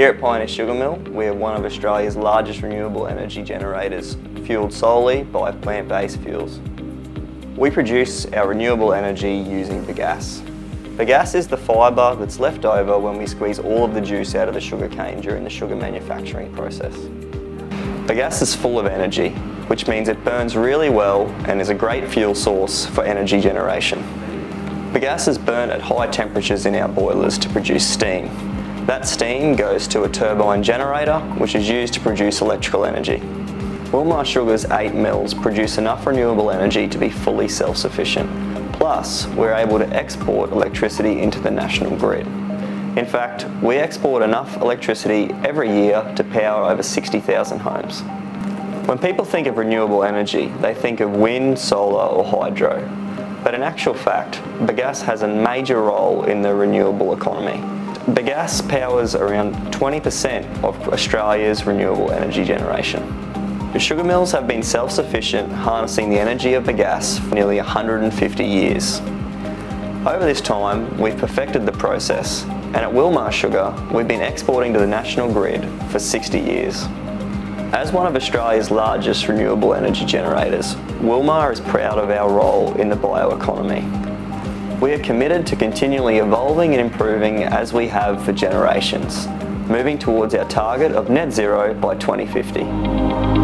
Here at Pioneer Sugar Mill, we are one of Australia's largest renewable energy generators, fuelled solely by plant-based fuels. We produce our renewable energy using bagasse. Bagasse is the fibre that's left over when we squeeze all of the juice out of the sugar cane during the sugar manufacturing process. The bagasse is full of energy, which means it burns really well and is a great fuel source for energy generation. The bagasse is burnt at high temperatures in our boilers to produce steam. That steam goes to a turbine generator, which is used to produce electrical energy. Wilmar Sugar's eight mills produce enough renewable energy to be fully self-sufficient. Plus, we're able to export electricity into the national grid. In fact, we export enough electricity every year to power over 60,000 homes. When people think of renewable energy, they think of wind, solar or hydro. But in actual fact, bagasse has a major role in the renewable economy. Bagasse powers around 20% of Australia's renewable energy generation. The sugar mills have been self-sufficient harnessing the energy of bagasse for nearly 150 years. Over this time, we've perfected the process, and at Wilmar Sugar, we've been exporting to the national grid for 60 years. As one of Australia's largest renewable energy generators, Wilmar is proud of our role in the bioeconomy. We are committed to continually evolving and improving as we have for generations, moving towards our target of net zero by 2050.